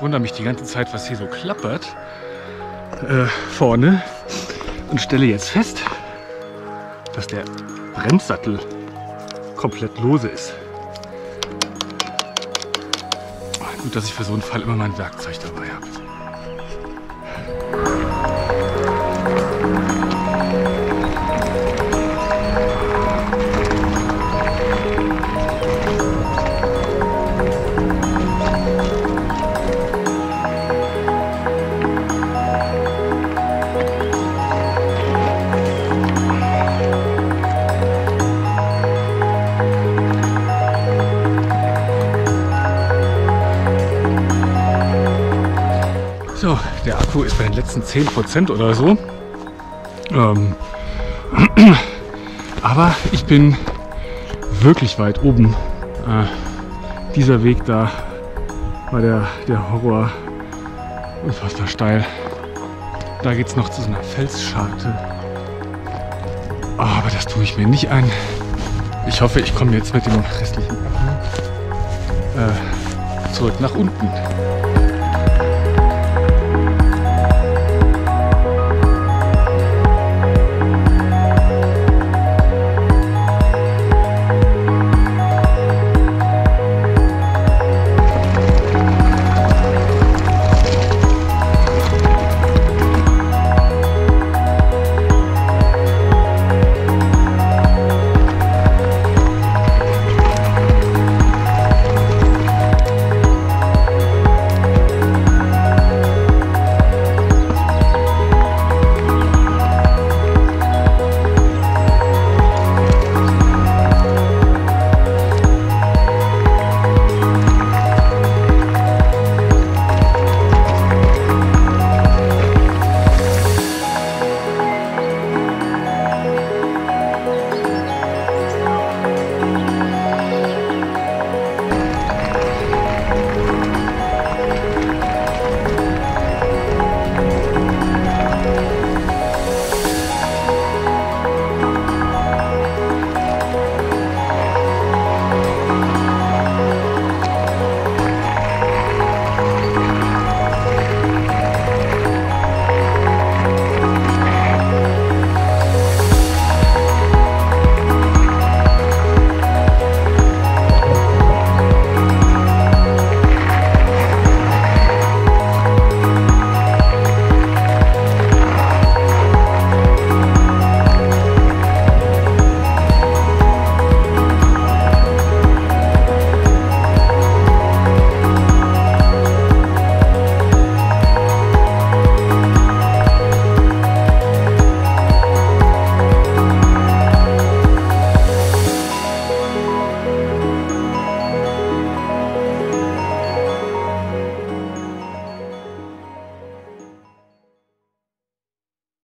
wundere mich die ganze Zeit, was hier so klappert äh, vorne und stelle jetzt fest, dass der Bremssattel komplett lose ist. Gut, dass ich für so einen Fall immer mein Werkzeug dabei habe. Der Akku ist bei den letzten 10% oder so. Ähm, aber ich bin wirklich weit oben. Äh, dieser Weg da war der, der Horror unfassbar steil. Da geht es noch zu so einer Felsscharte. Oh, aber das tue ich mir nicht an. Ich hoffe, ich komme jetzt mit dem restlichen Akku äh, zurück nach unten.